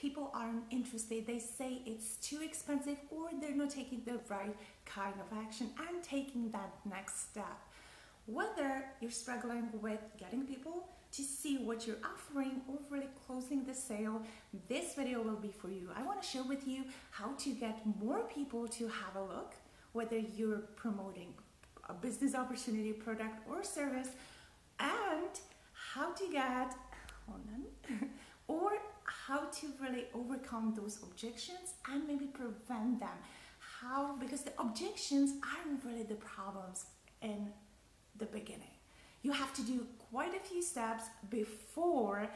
people aren't interested. They say it's too expensive or they're not taking the right kind of action and taking that next step. Whether you're struggling with getting people to see what you're offering or really closing the sale, this video will be for you. I want to share with you how to get more people to have a look, whether you're promoting a business opportunity, product, or service, and how to get, hold on, or how to really overcome those objections and maybe prevent them. How, because the objections aren't really the problems in the beginning. You have to do quite a few steps before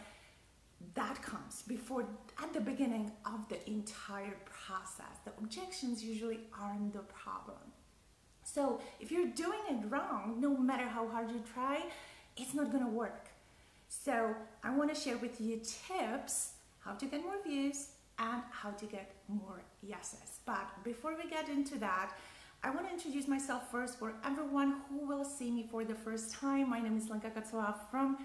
that comes, before at the beginning of the entire process. The objections usually aren't the problem. So if you're doing it wrong, no matter how hard you try, it's not gonna work. So I wanna share with you tips how to get more views and how to get more yeses. But before we get into that, I want to introduce myself first for everyone who will see me for the first time. My name is Lenka Kaclova from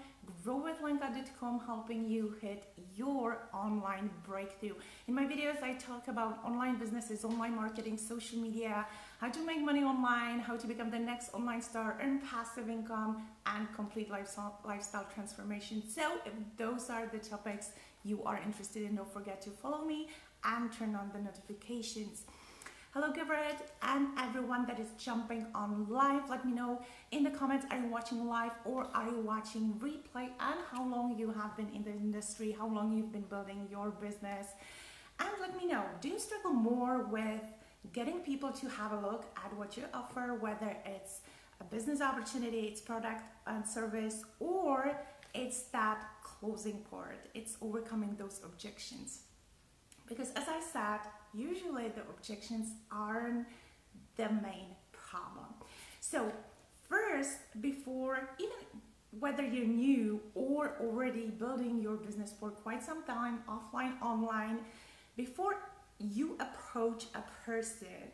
growwithlenka.com helping you hit your online breakthrough. In my videos, I talk about online businesses, online marketing, social media, how to make money online, how to become the next online star, earn passive income, and complete lifestyle, transformation. So if those are the topics you are interested in, don't forget to follow me and turn on the notifications. Hello Gilbert and everyone that is jumping on live. Let me know in the comments, are you watching live or are you watching replay and how long you have been in the industry, how long you've been building your business. And let me know, do you struggle more with getting people to have a look at what you offer, whether it's a business opportunity, it's product and service, or it's that closing part, it's overcoming those objections. Because as I said, usually the objections aren't the main problem. So first, before even whether you're new or already building your business for quite some time, offline, online, before you approach a person,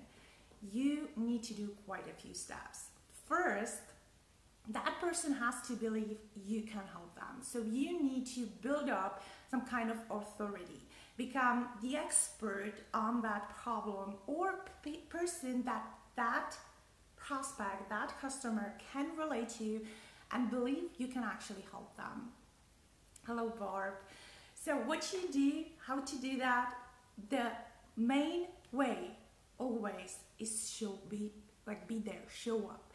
you need to do quite a few steps. First, that person has to believe you can help them. So you need to build up some kind of authority become the expert on that problem or person that that prospect, that customer can relate to and believe you can actually help them. Hello, Barb. So what you do, how to do that, the main way always is show be like be there, show up.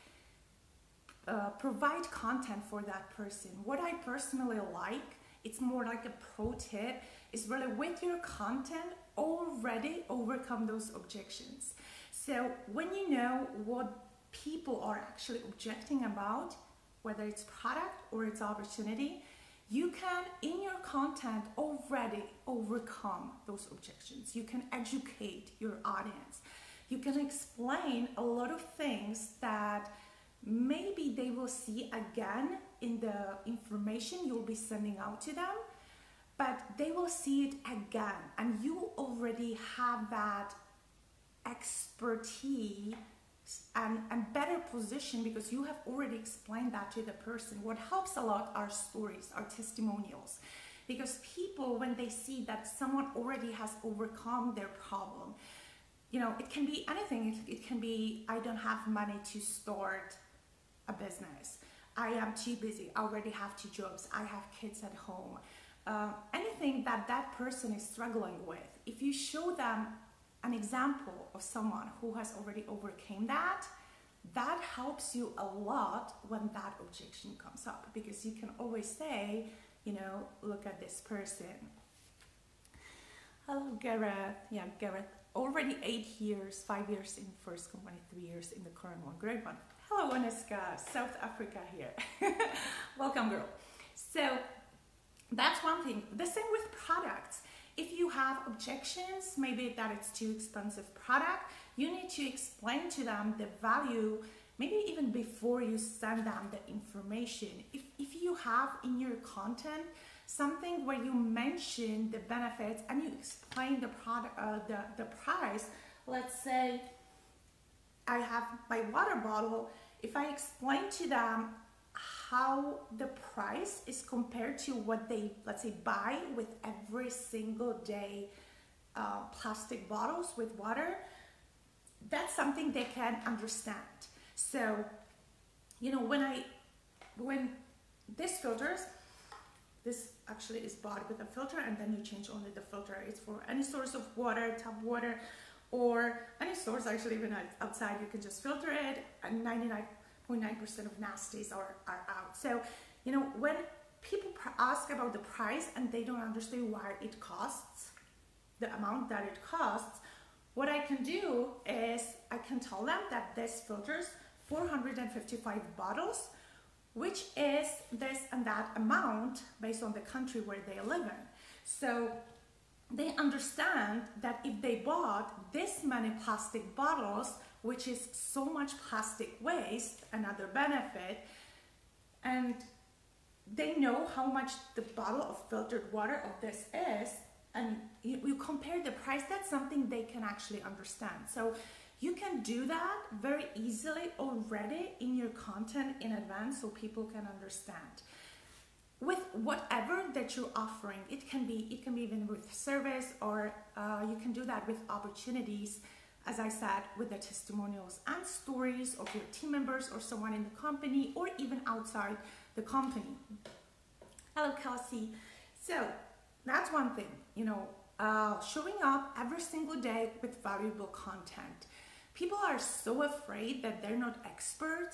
Uh, provide content for that person. What I personally like, it's more like a pro tip is really with your content already overcome those objections. So when you know what people are actually objecting about, whether it's product or it's opportunity, you can in your content already overcome those objections. You can educate your audience. You can explain a lot of things that maybe they will see again in the information you'll be sending out to them but they will see it again and you already have that expertise and, and better position because you have already explained that to the person. What helps a lot are stories, are testimonials. Because people, when they see that someone already has overcome their problem, you know, it can be anything. It, it can be, I don't have money to start a business. I am too busy. I already have two jobs. I have kids at home uh, anything that that person is struggling with, if you show them an example of someone who has already overcame that, that helps you a lot when that objection comes up because you can always say, you know, look at this person. Hello, Gareth. Yeah, Gareth. Already eight years, five years in first company, three years in the current one. Great one. Hello, Aniska, South Africa here. Welcome, girl. So that's one thing. The same with products. If you have objections, maybe that it's too expensive product, you need to explain to them the value, maybe even before you send them the information. If, if you have in your content something where you mention the benefits and you explain the product, uh, the, the price, let's say I have my water bottle, if I explain to them how the price is compared to what they, let's say, buy with every single day uh, plastic bottles with water, that's something they can understand. So, you know, when I, when this filters, this actually is bought with a filter and then you change only the filter. It's for any source of water, tap water, or any source actually even outside you can just filter it and 99.9% of nasties are, are out. So, you know, when people ask about the price and they don't understand why it costs, the amount that it costs, what I can do is I can tell them that this filters 455 bottles, which is this and that amount based on the country where they live in. So they understand that if they bought this many plastic bottles, which is so much plastic waste, another benefit, and they know how much the bottle of filtered water of this is, and you, you compare the price, that's something they can actually understand. So you can do that very easily already in your content in advance so people can understand with whatever that you're offering it can be it can be even with service or uh, you can do that with opportunities as i said with the testimonials and stories of your team members or someone in the company or even outside the company. Hello kelsey. So that's one thing you know uh, showing up every single day with valuable content. People are so afraid that they're not expert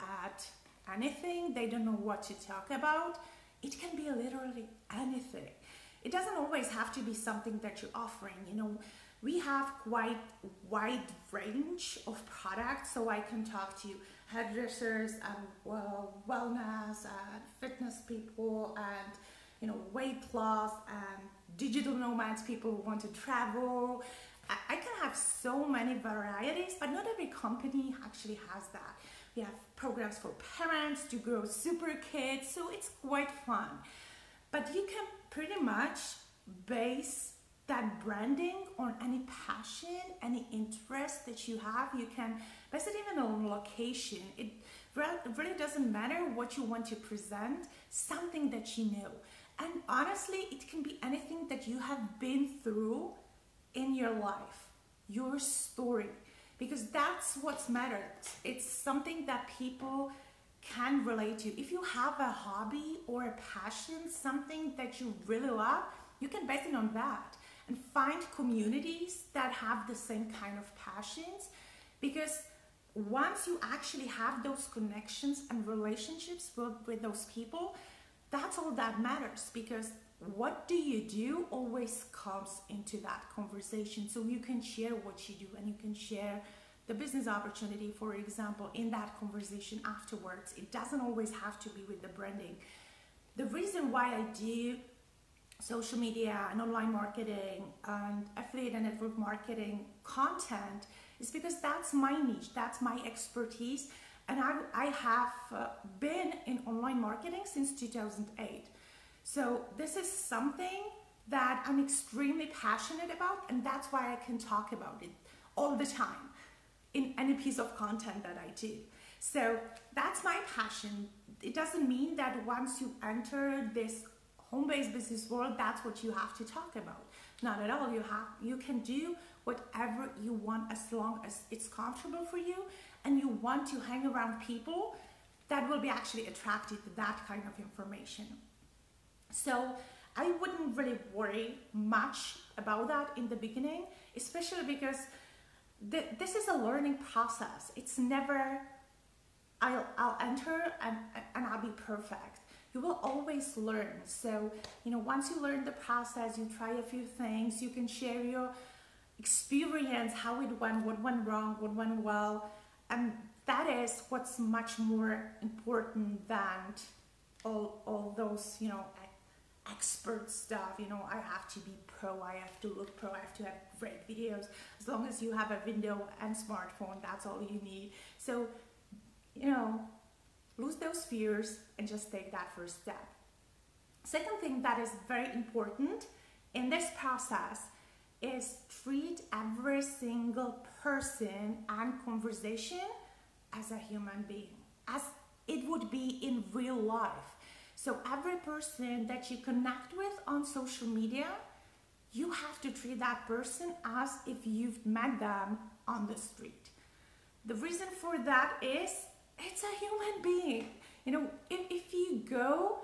at anything. They don't know what to talk about. It can be literally anything. It doesn't always have to be something that you're offering. You know, we have quite wide range of products, so I can talk to hairdressers and well, wellness and fitness people and you know weight loss and digital nomads, people who want to travel. I, I can have so many varieties, but not every company actually has that. We have programs for parents to grow super kids, so it's quite fun. But you can pretty much base that branding on any passion, any interest that you have. You can base it even on location. It really doesn't matter what you want to present, something that you know. And honestly, it can be anything that you have been through in your life, your story because that's what's mattered. It's something that people can relate to. If you have a hobby or a passion, something that you really love, you can base it on that and find communities that have the same kind of passions because once you actually have those connections and relationships with, with those people, that's all that matters because what do you do always comes into that conversation. So you can share what you do and you can share the business opportunity for example in that conversation afterwards. It doesn't always have to be with the branding. The reason why i do social media and online marketing and affiliate and network marketing content is because that's my niche that's my expertise and i, I have uh, been in online marketing since 2008 so this is something that I'm extremely passionate about, and that's why I can talk about it all the time in any piece of content that I do. So that's my passion. It doesn't mean that once you enter this home-based business world, that's what you have to talk about. Not at all. You have you can do whatever you want as long as it's comfortable for you and you want to hang around people that will be actually attracted to that kind of information. So I wouldn't really worry much about that in the beginning, especially because the, this is a learning process. It's never, I'll, I'll enter and, and I'll be perfect. You will always learn. So, you know, once you learn the process, you try a few things, you can share your experience, how it went, what went wrong, what went well. And that is what's much more important than all, all those, you know, expert stuff. You know, I have to be pro, I have to look pro, I have to have great videos. As long as you have a window and smartphone, that's all you need. So, you know, lose those fears and just take that first step. Second thing that is very important in this process is treat every single person and conversation as a human being, as it would be in real life. So every person that you connect with on social media, you have to treat that person as if you've met them on the street. The reason for that is it's a human being. You know, if, if you go,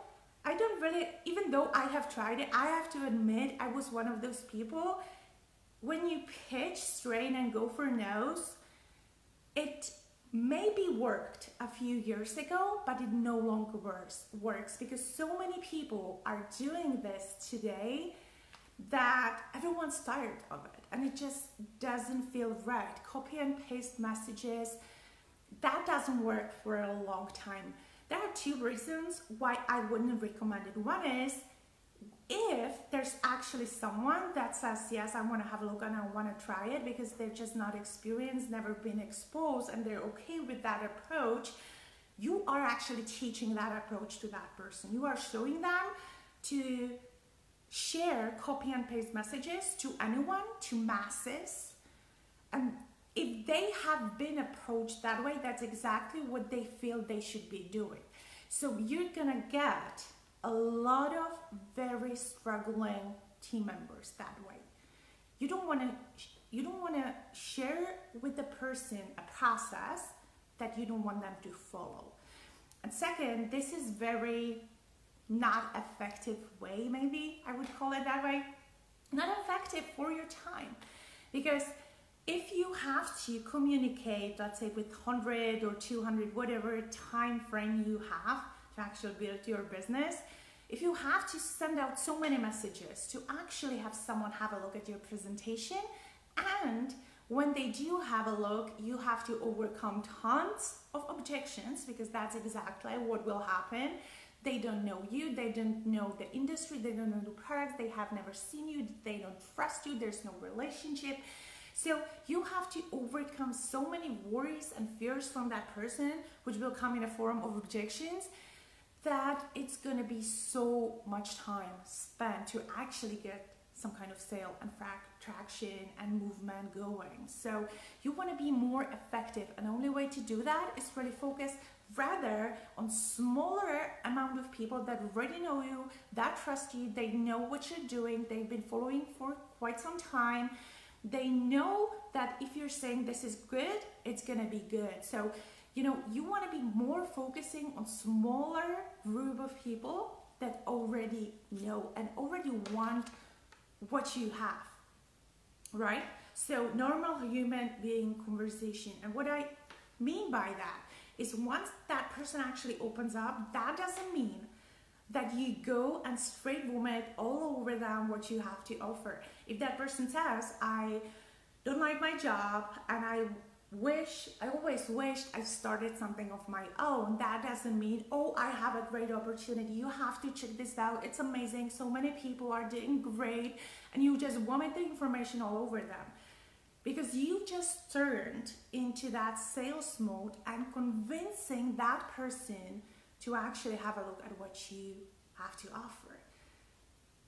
I don't really, even though I have tried it, I have to admit I was one of those people. When you pitch strain and go for nose, it maybe worked a few years ago, but it no longer works, works because so many people are doing this today that everyone's tired of it and it just doesn't feel right. Copy and paste messages, that doesn't work for a long time. There are two reasons why I wouldn't recommend it. One is if there's actually someone that says, Yes, I want to have a look and I want to try it because they're just not experienced, never been exposed, and they're okay with that approach, you are actually teaching that approach to that person. You are showing them to share copy and paste messages to anyone, to masses. And if they have been approached that way, that's exactly what they feel they should be doing. So you're gonna get a lot of very struggling team members that way. You don't want to you don't want to share with the person a process that you don't want them to follow. And second, this is very not effective way, maybe I would call it that way. Not effective for your time. Because if you have to communicate, let's say with 100 or 200, whatever time frame you have to actually build your business, if you have to send out so many messages to actually have someone have a look at your presentation and when they do have a look, you have to overcome tons of objections because that's exactly what will happen. They don't know you, they don't know the industry, they don't know the products, they have never seen you, they don't trust you, there's no relationship. So you have to overcome so many worries and fears from that person, which will come in a form of objections, that it's going to be so much time spent to actually get some kind of sale and traction and movement going. So you want to be more effective and the only way to do that is really focus rather on smaller amount of people that already know you, that trust you, they know what you're doing, they've been following for quite some time. They know that if you're saying this is good, it's to be good. So, you know, you want to be more focusing on smaller group of people that already know and already want what you have, right? So normal human being conversation. And what I mean by that is once that person actually opens up, that doesn't mean that you go and straight vomit all over them what you have to offer. If that person says, I don't like my job and I wish, I always wished I started something of my own. That doesn't mean, oh, I have a great opportunity. You have to check this out. It's amazing. So many people are doing great. And you just vomit the information all over them. Because you just turned into that sales mode and convincing that person to actually have a look at what you have to offer,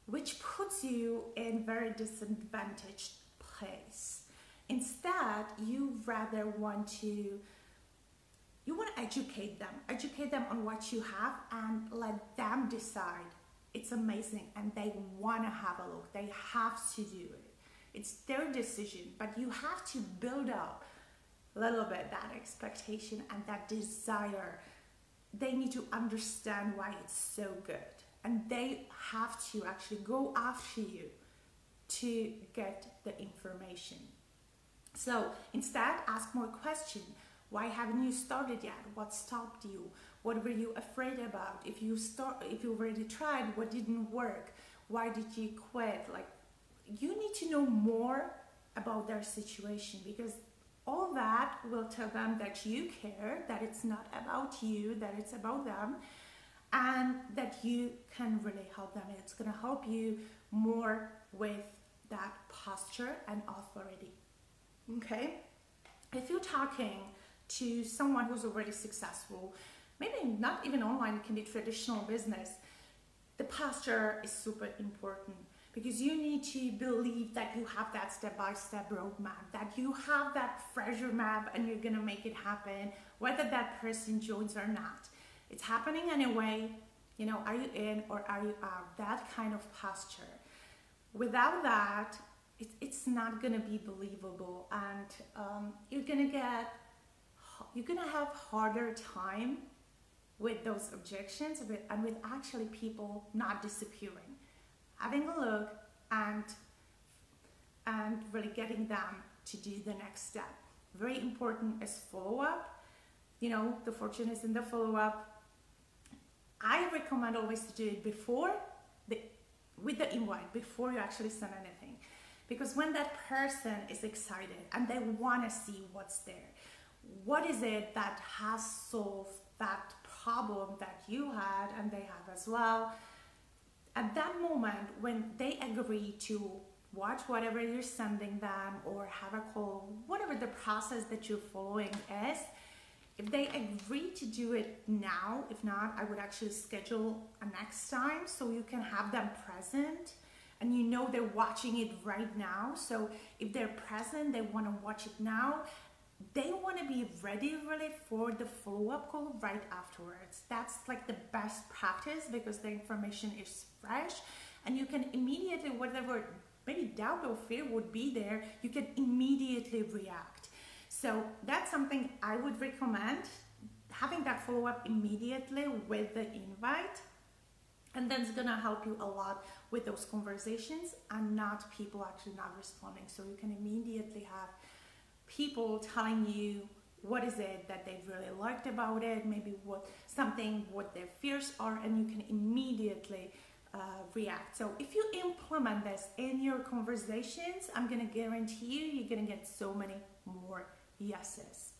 which puts you in very disadvantaged place Instead, you rather want to you want to educate them, educate them on what you have and let them decide. It's amazing and they want to have a look. They have to do it. It's their decision, but you have to build up a little bit that expectation and that desire. They need to understand why it's so good and they have to actually go after you to get the information. So instead, ask more questions. Why haven't you started yet? What stopped you? What were you afraid about? If you start, if you already tried, what didn't work? Why did you quit? Like, you need to know more about their situation because all that will tell them that you care, that it's not about you, that it's about them, and that you can really help them. It's going to help you more with that posture and authority. Okay? If you're talking to someone who's already successful, maybe not even online, it can be traditional business, the posture is super important because you need to believe that you have that step-by-step roadmap, that you have that treasure map and you're gonna make it happen, whether that person joins or not. It's happening anyway. You know, are you in or are you out? That kind of posture. Without that, it, it's not gonna be believable, and um, you're gonna get you're gonna have harder time with those objections and with actually people not disappearing having a look and and really getting them to do the next step. Very important is follow-up. You know the fortune is in the follow-up. I recommend always to do it before the with the invite before you actually send anything. Because when that person is excited and they want to see what's there what is it that has solved that problem that you had and they have as well. At that moment, when they agree to watch whatever you're sending them or have a call, whatever the process that you're following is, if they agree to do it now, if not, I would actually schedule a next time so you can have them present and you know they're watching it right now. So if they're present, they want to watch it now they want to be ready really for the follow-up call right afterwards. That's like the best practice because the information is fresh and you can immediately whatever maybe doubt or fear would be there you can immediately react. So that's something i would recommend having that follow-up immediately with the invite. And that's gonna help you a lot with those conversations and not people actually not responding. So you can immediately have people telling you what is it that they really liked about it, maybe what something, what their fears are, and you can immediately uh, react. So if you implement this in your conversations, I'm gonna guarantee you, you're gonna get so many more yeses.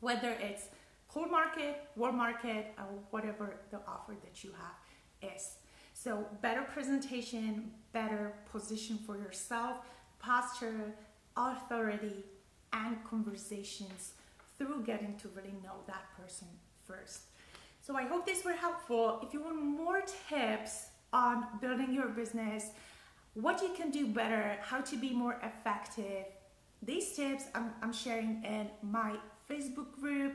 Whether it's cold market, warm market, or whatever the offer that you have is. So better presentation, better position for yourself, posture, authority, and conversations through getting to really know that person first. So I hope these were helpful. If you want more tips on building your business, what you can do better, how to be more effective, these tips I'm, I'm sharing in my Facebook group,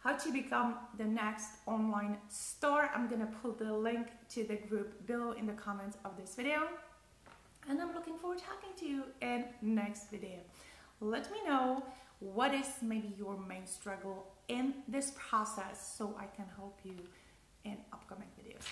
how to become the next online star. I'm gonna put the link to the group below in the comments of this video. And I'm looking forward to talking to you in next video let me know what is maybe your main struggle in this process so I can help you in upcoming videos.